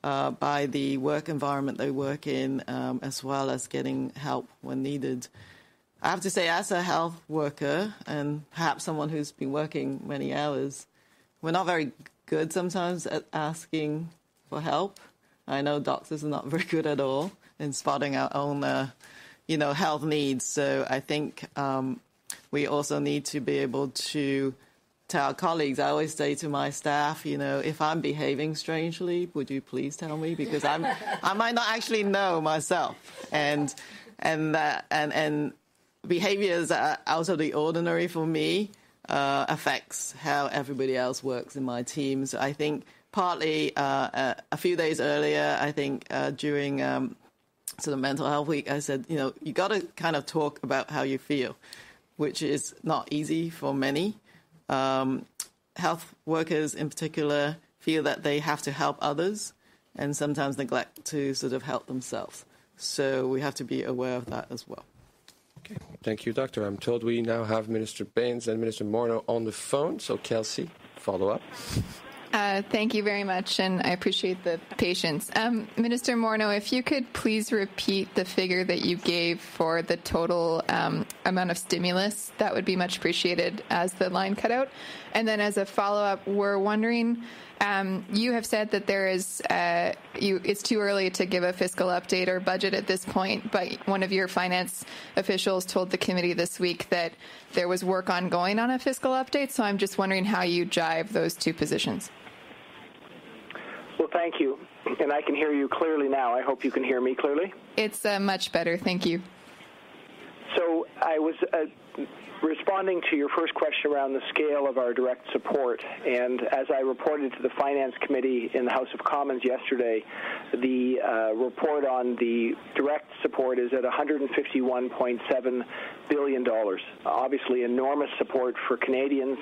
uh, by the work environment they work in, um, as well as getting help when needed. I have to say, as a health worker and perhaps someone who's been working many hours, we're not very good sometimes at asking for help. I know doctors are not very good at all in spotting our own, uh, you know, health needs. So I think um, we also need to be able to tell colleagues. I always say to my staff, you know, if I'm behaving strangely, would you please tell me because I'm I might not actually know myself, and and that and and behaviors that are out of the ordinary for me uh, affects how everybody else works in my team. So I think partly uh, uh, a few days earlier, I think uh, during um, sort of mental health week, I said, you know, you got to kind of talk about how you feel, which is not easy for many. Um, health workers in particular feel that they have to help others and sometimes neglect to sort of help themselves. So we have to be aware of that as well. Okay. Thank you, Doctor. I'm told we now have Minister Bains and Minister Morneau on the phone. So, Kelsey, follow up. Uh, thank you very much, and I appreciate the patience. Um, Minister Morneau, if you could please repeat the figure that you gave for the total um, amount of stimulus, that would be much appreciated as the line cut out. And then, as a follow up, we're wondering um, you have said that there is uh, you, it's too early to give a fiscal update or budget at this point, but one of your finance officials told the committee this week that there was work ongoing on a fiscal update. So I'm just wondering how you jive those two positions. Well, thank you. And I can hear you clearly now. I hope you can hear me clearly. It's uh, much better. Thank you. So I was uh, responding to your first question around the scale of our direct support. And as I reported to the Finance Committee in the House of Commons yesterday, the uh, report on the direct support is at $151.7 billion. Obviously, enormous support for Canadians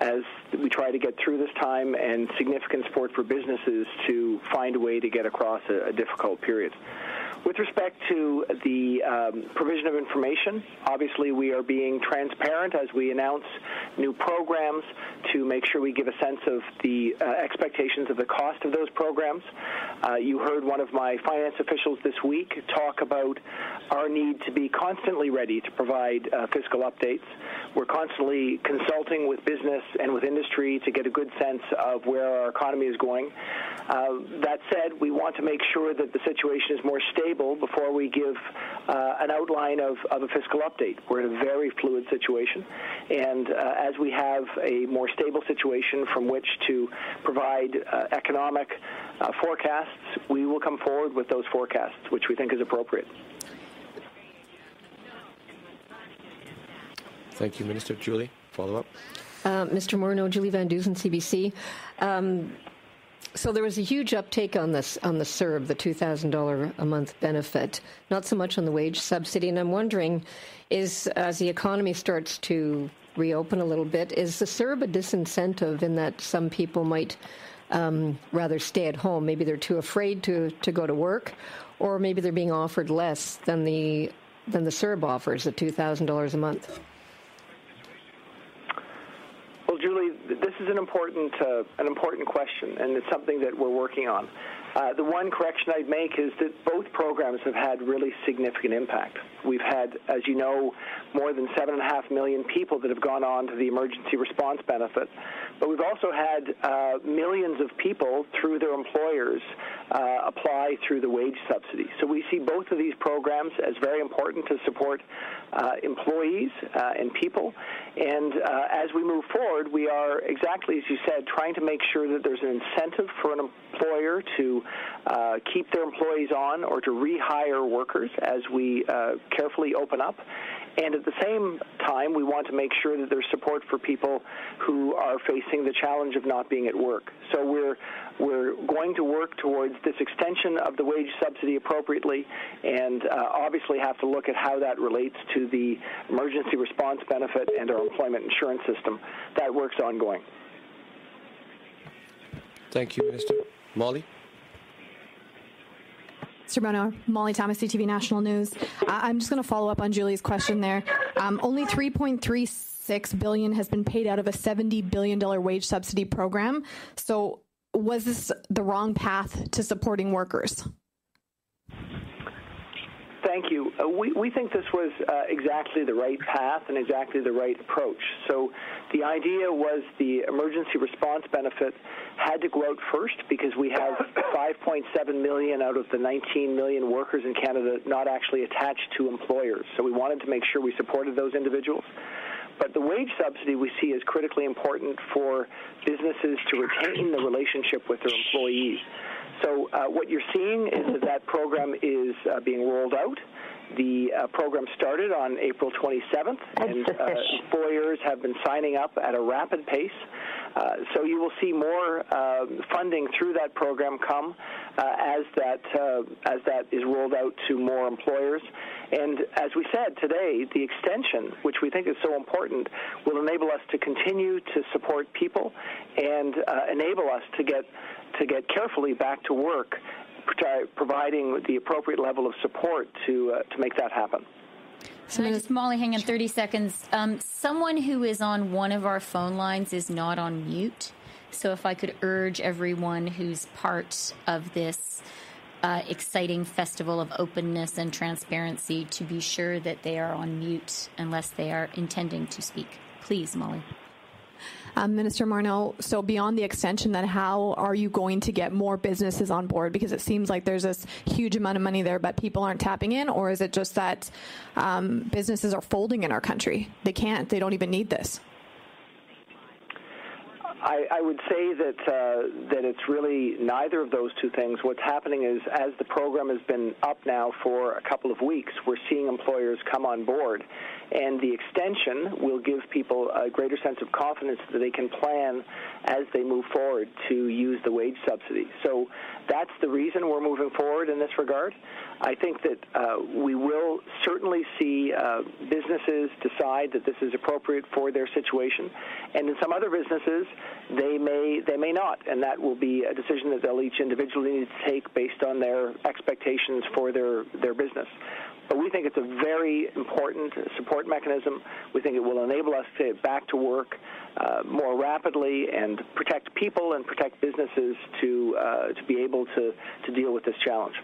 as we try to get through this time, and significant support for businesses to find a way to get across a, a difficult period. With respect to the um, provision of information, obviously we are being transparent as we announce new programs to make sure we give a sense of the uh, expectations of the cost of those programs. Uh, you heard one of my finance officials this week talk about our need to be constantly ready to provide uh, fiscal updates. We're constantly consulting with business and with industry to get a good sense of where our economy is going. Uh, that said, we want to make sure that the situation is more stable before we give uh, an outline of, of, a fiscal update. We're in a very fluid situation, and uh, as we have a more stable situation from which to provide uh, economic uh, forecasts, we will come forward with those forecasts, which we think is appropriate. Thank you, Minister. Julie, follow up. Uh, Mr. Morneau, Julie Van Dusen, CBC. Um, so there was a huge uptake on this on the CERB, the two thousand dollar a month benefit. Not so much on the wage subsidy, and I'm wondering, is as the economy starts to reopen a little bit, is the CERB a disincentive in that some people might um, rather stay at home? Maybe they're too afraid to to go to work, or maybe they're being offered less than the than the CERB offers, the two thousand dollars a month. Julie, this is an important uh, an important question, and it's something that we're working on. Uh, the one correction I'd make is that both programs have had really significant impact. We've had, as you know, more than 7.5 million people that have gone on to the emergency response benefit. But we've also had uh, millions of people through their employers uh, apply through the wage subsidy. So we see both of these programs as very important to support uh, employees uh, and people. And as we move forward, we are exactly as you said, trying to make sure that there's an incentive for an employer to uh, keep their employees on or to rehire workers as we uh, carefully open up. And at the same time, we want to make sure that there's support for people who are facing the challenge of not being at work. So we're we're going to work towards this extension of the wage subsidy appropriately, and uh, obviously have to look at how that relates to the emergency response benefit and our employment insurance system. That work's ongoing. Thank you, Minister. Molly. Mr. Molly Thomas, CTV National News. Uh, I'm just going to follow up on Julie's question there. Um, only 3.36 billion has been paid out of a 70 billion dollar wage subsidy program. So, was this the wrong path to supporting workers? Thank you. Uh, we, we think this was uh, exactly the right path and exactly the right approach. So the idea was the emergency response benefit had to go out first because we have 5.7 million out of the 19 million workers in Canada not actually attached to employers. So we wanted to make sure we supported those individuals. But the wage subsidy we see is critically important for businesses to retain the relationship with their employees. So uh, what you're seeing is that that program is uh, being rolled out. The uh, program started on April 27th, and uh, employers have been signing up at a rapid pace. Uh, so you will see more uh, funding through that program come as that as that is rolled out to more employers. And as we said today, the extension, which we think is so important, will enable us to continue to support people and enable us to get to get carefully back to work, providing the appropriate level of support to uh, to make that happen. So just Molly, hang on 30 seconds. Um, someone who is on one of our phone lines is not on mute. So if I could urge everyone who's part of this uh, exciting festival of openness and transparency to be sure that they are on mute unless they are intending to speak. Please, Molly. Um, Minister Morneau, so beyond the extension, then how are you going to get more businesses on board? Because it seems like there's this huge amount of money there, but people aren't tapping in, or is it just that um, businesses are folding in our country? They can't. They don't even need this. I, I would say that uh, that it's really neither of those two things. What's happening is, as the program has been up now for a couple of weeks, we're seeing employers come on board, and the extension will give people a greater sense of confidence that they can plan as they move forward to use the wage subsidy. So that's the reason we're moving forward in this regard. I think that uh, we will certainly see uh, businesses decide that this is appropriate for their situation, and in some other businesses, they may they may not, and that will be a decision that they'll each individually need to take based on their expectations for their their business. But we think it's a very important support mechanism. We think it will enable us to get back to work uh, more rapidly and protect people and protect businesses to uh, to be able to, to deal with this challenge.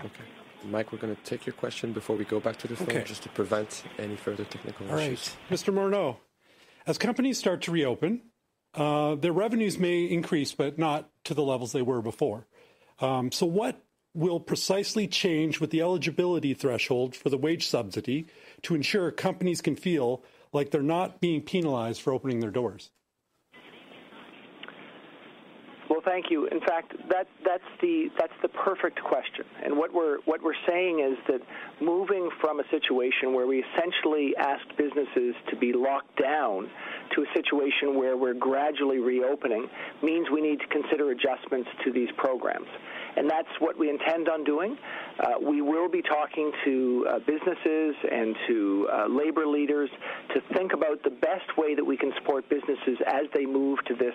Okay. Mike, we're going to take your question before we go back to the phone Okay. just to prevent any further technical All issues. right, Mr. Morneau, as companies start to reopen, uh, their revenues may increase, but not to the levels they were before. Um, so, what will precisely change with the eligibility threshold for the wage subsidy to ensure companies can feel like they're not being penalized for opening their doors? Well, thank you. In fact, that that's the that's the perfect question. And what we're what we're saying is that moving from a situation where we essentially asked businesses to be locked down to a situation where we're gradually reopening means we need to consider adjustments to these programs. And that's what we intend on doing. Uh, we will be talking to uh, businesses and to uh, labor leaders to think about the best way that we can support businesses as they move to this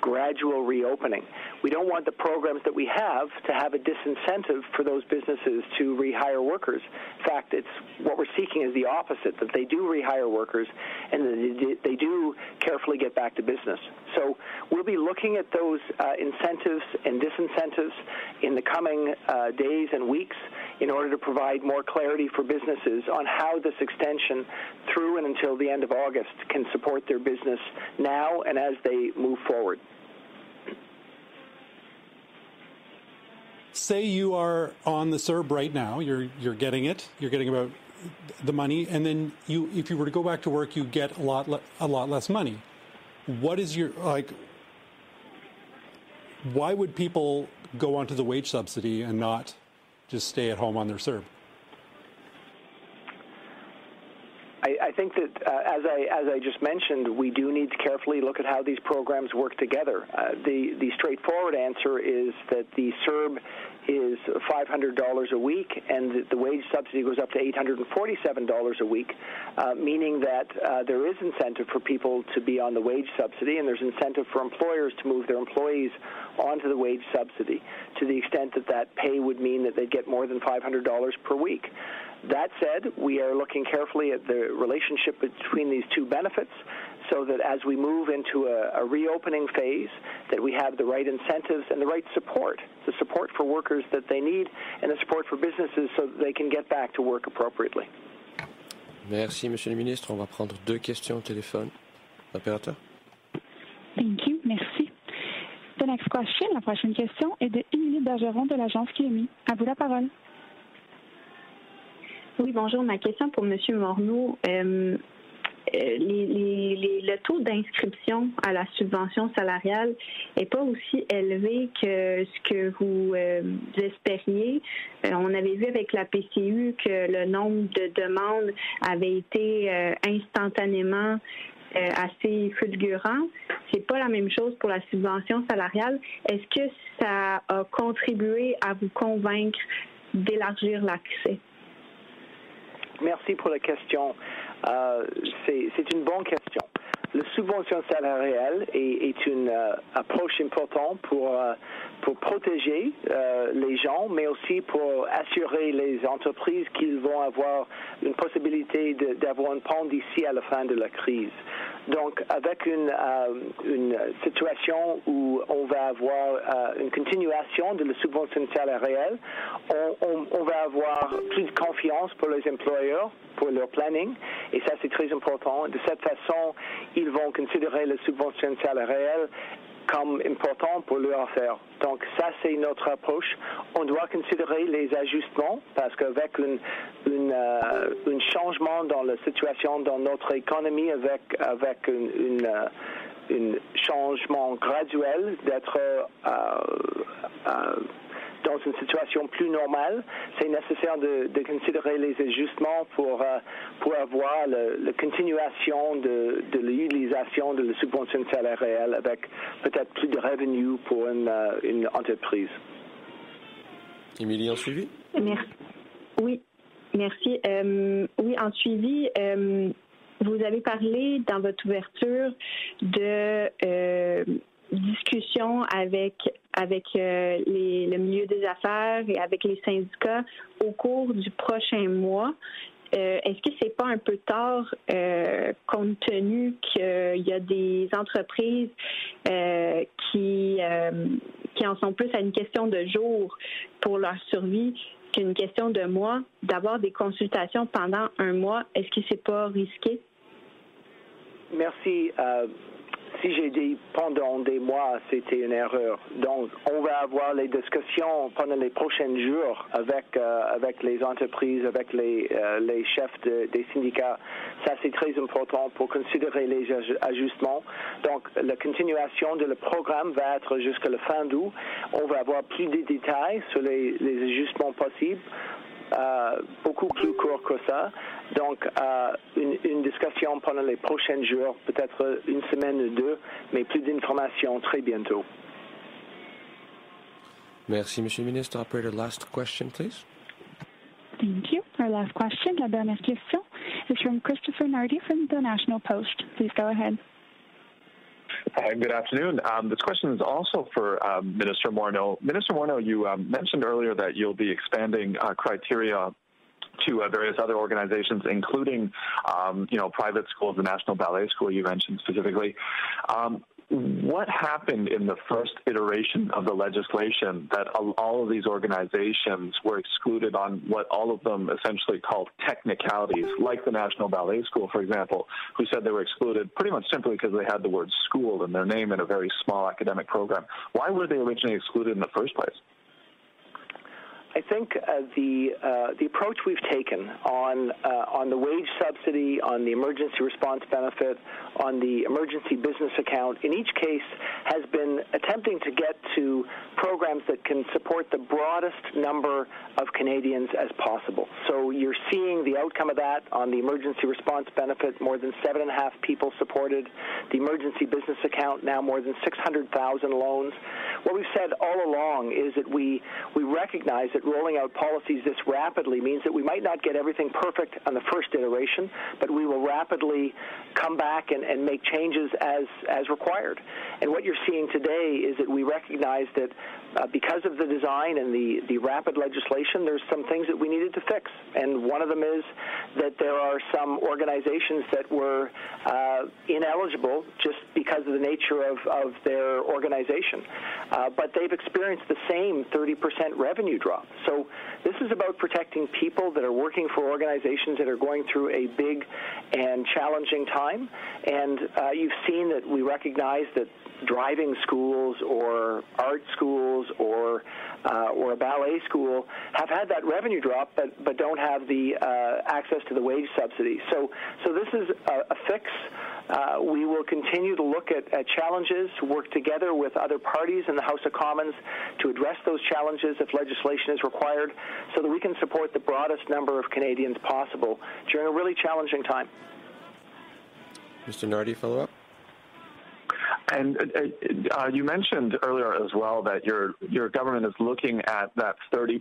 gradual reopening. We don't want the programs that we have to have a disincentive for those businesses to rehire workers. In fact, it's what we're seeking is the opposite that they do rehire workers and that they do- carefully get back to business. So we'll be looking at those uh, incentives and disincentives in the coming uh, days and weeks in order to provide more clarity for businesses on how this extension through and until the end of August can support their business now and as they move forward. Say you are on the CERB right now, you're you're getting it, you're getting about the money, and then you, if you were to go back to work, you get a lot le- a lot less money. What is your like? Why would people go onto the wage subsidy and not just stay at home on their CERB? I, think that, uh, as I as I just mentioned, we do need to carefully look at how these programs work together. Uh, the the straightforward answer is that the CERB is $500 a week, and the, wage subsidy goes up to $847 a week, uh, meaning that uh, there is incentive for people to be on the wage subsidy, and there's incentive for employers to move their employees onto the wage subsidy to the extent that that pay would mean that they'd get more than $500 per week. That said, we are looking carefully at the relationship between these two benefits so that as we move into a, a, reopening phase, that we have the right incentives and the right support, the support for workers that they need and the support for businesses so that they can get back to work appropriately. Merci, Monsieur le Ministre. On va prendre deux questions au téléphone. Opérateur. Thank you. Merci. The next question, la prochaine question est de Émilie Bergeron de l'agence QMI. À vous la parole. Oui, bonjour. Ma question pour M. Morneau. Euh, les, le taux d'inscription à la subvention salariale n'est pas aussi élevé que ce que vous euh, espériez. Euh, on avait vu avec la PCU que le nombre de demandes avait été euh, instantanément assez fulgurant. C'est pas la même chose pour la subvention salariale. Est-ce que ça a contribué à vous convaincre d'élargir l'accès? Merci pour la question. Euh, c'est une bonne question. La subvention salariale est, une euh, approche importante pour, euh, pour protéger les gens, mais aussi pour assurer les entreprises qu'ils vont avoir une possibilité d'avoir un pont d'ici à la fin de la crise. Donc, avec une, une situation où on va avoir une continuation de la subvention salariale, on, on, on va avoir plus de confiance pour les employeurs, pour leur planning, et ça c'est très important. De cette façon, ils vont considérer la subvention salariale comme important pour leur affaire. Donc ça, c'est notre approche. On doit considérer les ajustements parce qu'avec un une, euh, un changement dans la situation dans notre économie, avec, avec un une, une changement graduel d'être euh, euh, dans une situation plus normale, c'est nécessaire de, de, considérer les ajustements pour, euh, pour avoir la continuation de, de l'utilisation de la subvention salariale avec peut-être plus de revenus pour une, euh, une entreprise. Émilie, en suivi? Merci. Oui, merci. Euh, oui, en suivi, vous avez parlé dans votre ouverture de discussion avec avec les, le milieu des affaires et avec les syndicats au cours du prochain mois. Est-ce que c'est pas un peu tard, compte tenu qu'il y a des entreprises qui qui en sont plus à une question de jours pour leur survie qu'une question de mois, d'avoir des consultations pendant un mois, est-ce que c'est pas risqué? Merci. Si j'ai dit pendant des mois, c'était une erreur. Donc, on va avoir les discussions pendant les prochains jours avec euh, avec les entreprises, avec les euh, chefs de, des syndicats. Ça, c'est très important pour considérer les ajustements. Donc, la continuation de le programme va être jusqu'à la fin d'août. On va avoir plus de détails sur les ajustements possibles. Euh, beaucoup plus court que ça. Donc, euh, une, une, discussion pendant les prochains jours, peut-être une semaine ou deux, mais plus d'informations très bientôt. Merci, Monsieur le Ministre. Operator, last question, please. Thank you. Our last question, la dernière question, is from Christopher Nardi from the National Post. Please go ahead. Good afternoon. Um, this question is also for um, Minister Morneau. Minister Morneau, you um, mentioned earlier that you'll be expanding uh, criteria to uh, various other organizations, including, um, you know, private schools, the National Ballet School you mentioned specifically. What happened in the first iteration of the legislation that all of these organizations were excluded on what all of them essentially called technicalities, like the National Ballet School, for example, who said they were excluded pretty much simply because they had the word school in their name in a very small academic program. Why were they originally excluded in the first place? I think uh, the uh, the approach we've taken on uh, on the wage subsidy, on the emergency response benefit, on the emergency business account, in each case has been attempting to get to programs that can support the broadest number of Canadians as possible. So you're seeing the outcome of that on the emergency response benefit. More than seven and a half people supported the emergency business account. Now more than 600,000 loans. What we've said all along is that we we recognize that rolling out policies this rapidly means that we might not get everything perfect on the first iteration, but we will rapidly come back and, and make changes as, as required. And what you're seeing today is that we recognize that uh, because of the design and the, the rapid legislation, there's some things that we needed to fix. And one of them is that there are some organizations that were uh, ineligible just because of the nature of, of their organization. Uh, but they've experienced the same 30% revenue drop. So this is about protecting people that are working for organizations that are going through a big and challenging time. And uh, you've seen that we recognize that driving schools or art schools or uh, or a ballet school have had that revenue drop, but but don't have the uh, access to the wage subsidy. So so this is a, a fix. Uh, we will continue to look at, at, challenges, work together with other parties in the House of Commons to address those challenges if legislation is required, so that we can support the broadest number of Canadians possible during a really challenging time. Mr. Nardi, follow up. And uh, uh, you mentioned earlier as well that your your government is looking at that 30%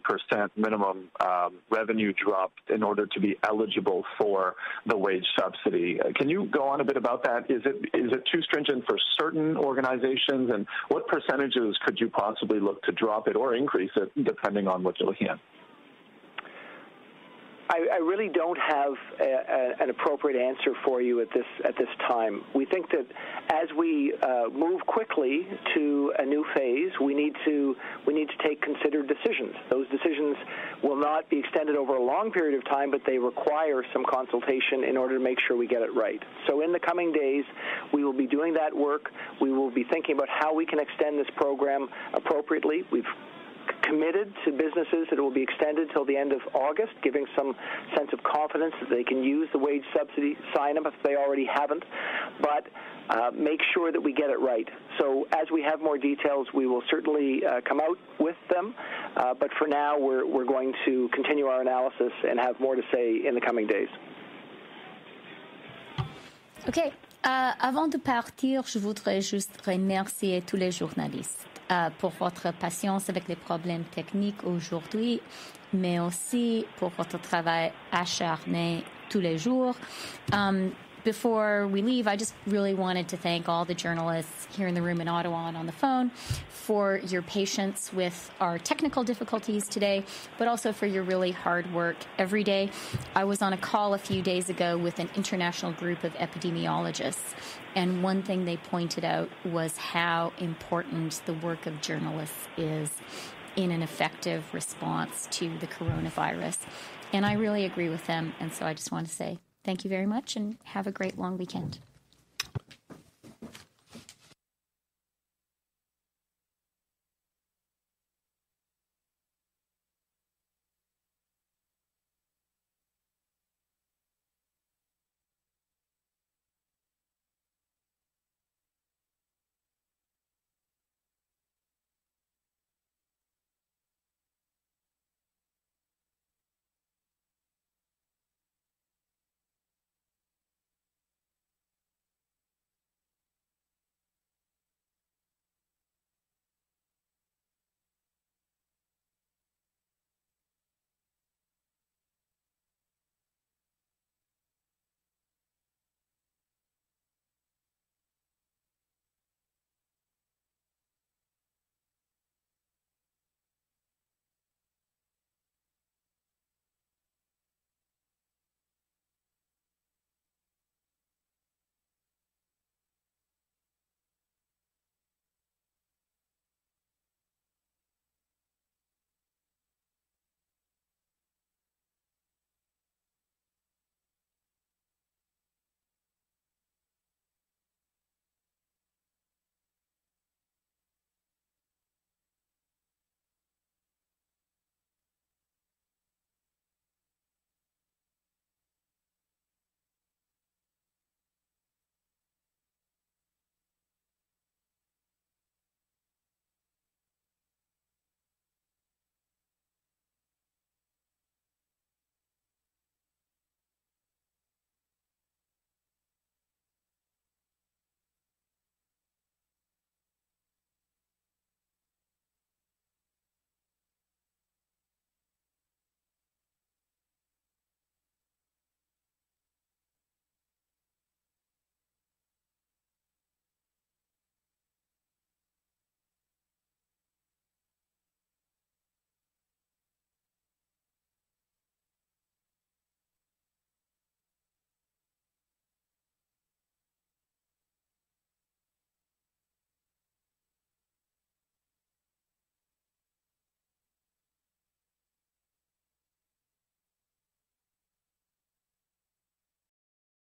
minimum um, revenue drop in order to be eligible for the wage subsidy. Uh, can you go on a bit about that? Is it is it too stringent for certain organizations, and what percentages could you possibly look to drop it or increase it depending on what you're looking at? I, I really don't have a, a, an appropriate answer for you at this at this time. We think that as we uh, move quickly to a new phase, we need to we need to take considered decisions. Those decisions will not be extended over a long period of time, but they require some consultation in order to make sure we get it right. So in the coming days, we will be doing that work. We will be thinking about how we can extend this program appropriately. We've committed to businesses that it will be extended till the end of August, giving some sense of confidence that they can use the wage subsidy, sign up if they already haven't, but uh, make sure that we get it right. So as we have more details, we will certainly uh, come out with them, uh, but for now, we're, we're going to continue our analysis and have more to say in the coming days. OK. Euh, avant de partir, je voudrais juste remercier tous les journalistes euh, pour votre patience avec les problèmes techniques aujourd'hui, mais aussi pour votre travail acharné tous les jours. Um, before we leave, I just really wanted to thank all the journalists here in the room in Ottawa and on the phone for your patience with our technical difficulties today, but also for your really hard work every day. I was on a call a few days ago with an international group of epidemiologists, and one thing they pointed out was how important the work of journalists is in an effective response to the coronavirus. And I really agree with them. And so I just want to say thank you very much and have a great long weekend.